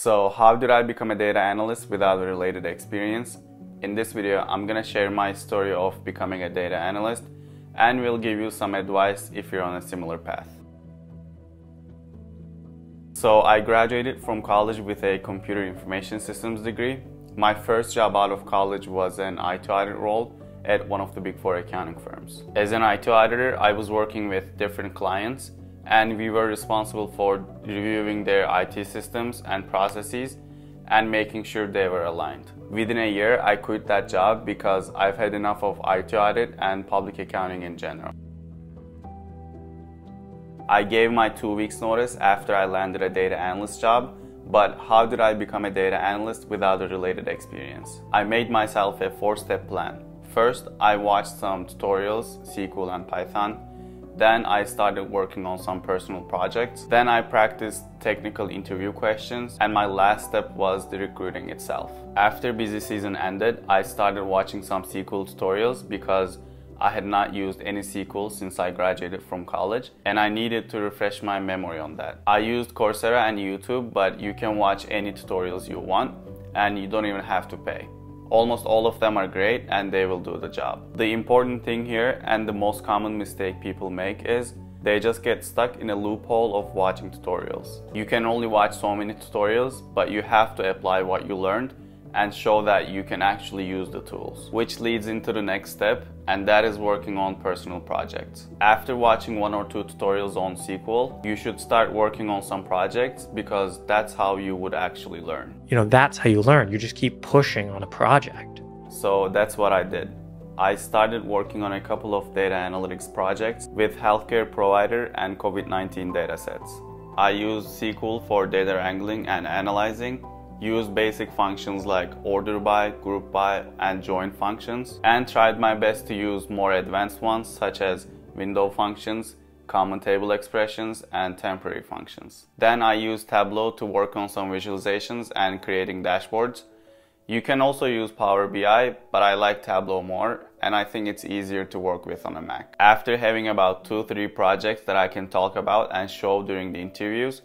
So how did I become a data analyst without related experience? In this video, I'm gonna share my story of becoming a data analyst and will give you some advice if you're on a similar path. So I graduated from college with a computer information systems degree. My first job out of college was an IT audit role at one of the big four accounting firms. As an IT auditor, I was working with different clients and we were responsible for reviewing their IT systems and processes and making sure they were aligned. Within a year, I quit that job because I've had enough of IT audit and public accounting in general. I gave my two weeks notice after I landed a data analyst job, but how did I become a data analyst without a related experience? I made myself a four-step plan. First, I watched some tutorials, SQL and Python, then I started working on some personal projects. Then I practiced technical interview questions and my last step was the recruiting itself. After busy season ended, I started watching some SQL tutorials because I had not used any SQL since I graduated from college and I needed to refresh my memory on that. I used Coursera and YouTube, but you can watch any tutorials you want and you don't even have to pay. Almost all of them are great and they will do the job. The important thing here and the most common mistake people make is they just get stuck in a loophole of watching tutorials. You can only watch so many tutorials, but you have to apply what you learned and show that you can actually use the tools, which leads into the next step, and that is working on personal projects. After watching one or two tutorials on SQL, you should start working on some projects because that's how you would actually learn. You know, that's how you learn. You just keep pushing on a project. So that's what I did. I started working on a couple of data analytics projects with healthcare provider and COVID-19 datasets. I used SQL for data wrangling and analyzing use basic functions like order by, group by, and join functions, and tried my best to use more advanced ones such as window functions, common table expressions, and temporary functions. Then I used Tableau to work on some visualizations and creating dashboards. You can also use Power BI, but I like Tableau more, and I think it's easier to work with on a Mac. After having about 2-3 projects that I can talk about and show during the interviews,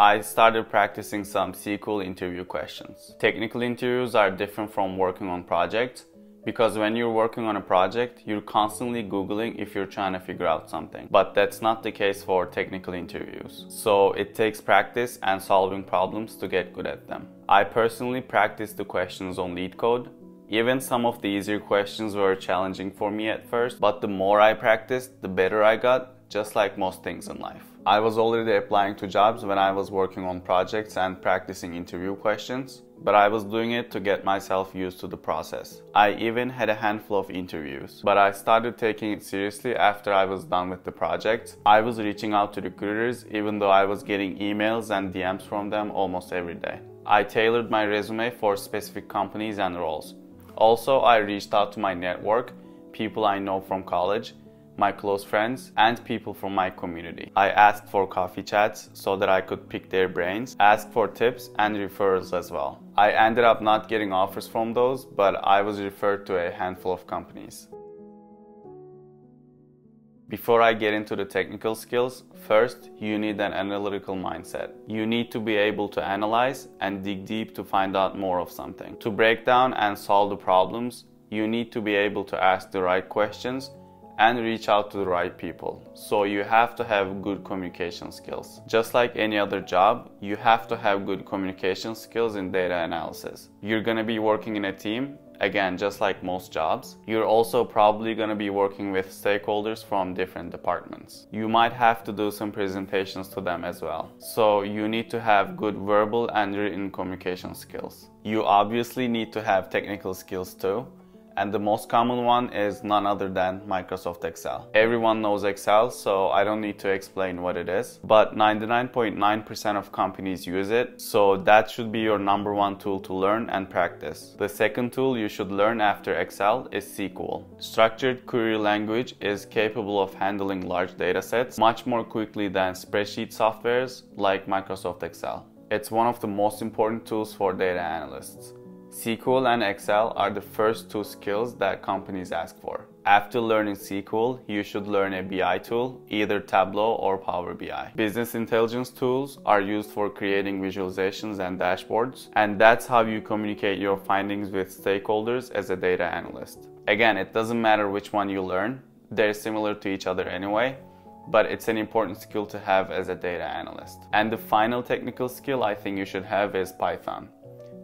I started practicing some SQL interview questions. Technical interviews are different from working on projects because when you're working on a project, you're constantly Googling if you're trying to figure out something. But that's not the case for technical interviews. So it takes practice and solving problems to get good at them. I personally practiced the questions on LeetCode. Even some of the easier questions were challenging for me at first, but the more I practiced, the better I got, just like most things in life. I was already applying to jobs when I was working on projects and practicing interview questions, but I was doing it to get myself used to the process. I even had a handful of interviews, but I started taking it seriously after I was done with the project. I was reaching out to recruiters even though I was getting emails and DMs from them almost every day. I tailored my resume for specific companies and roles. Also, I reached out to my network, people I know from college, my close friends, and people from my community. I asked for coffee chats so that I could pick their brains, ask for tips and referrals as well. I ended up not getting offers from those, but I was referred to a handful of companies. Before I get into the technical skills, first you need an analytical mindset. You need to be able to analyze and dig deep to find out more of something. To break down and solve the problems, you need to be able to ask the right questions and reach out to the right people. So you have to have good communication skills. Just like any other job, you have to have good communication skills in data analysis. You're gonna be working in a team again, just like most jobs, you're also probably going to be working with stakeholders from different departments. You might have to do some presentations to them as well. So you need to have good verbal and written communication skills. You obviously need to have technical skills too, and the most common one is none other than Microsoft Excel. Everyone knows Excel, so I don't need to explain what it is, but 99.9% of companies use it, so that should be your number one tool to learn and practice. The second tool you should learn after Excel is SQL. Structured query language is capable of handling large datasets much more quickly than spreadsheet softwares like Microsoft Excel. It's one of the most important tools for data analysts. SQL and Excel are the first two skills that companies ask for. After learning SQL, you should learn a BI tool, either Tableau or Power BI. Business intelligence tools are used for creating visualizations and dashboards, and that's how you communicate your findings with stakeholders as a data analyst. Again, it doesn't matter which one you learn, they're similar to each other anyway, but it's an important skill to have as a data analyst. And the final technical skill I think you should have is Python.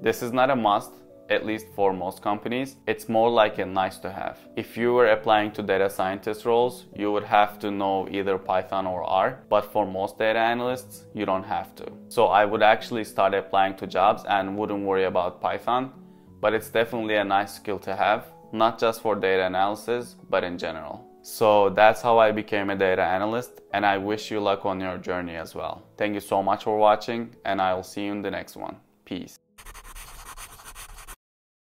This is not a must, at least for most companies, it's more like a nice to have. If you were applying to data scientist roles, you would have to know either Python or R, but for most data analysts, you don't have to. So I would actually start applying to jobs and wouldn't worry about Python, but it's definitely a nice skill to have, not just for data analysis, but in general. So that's how I became a data analyst, and I wish you luck on your journey as well. Thank you so much for watching, and I'll see you in the next one. Peace.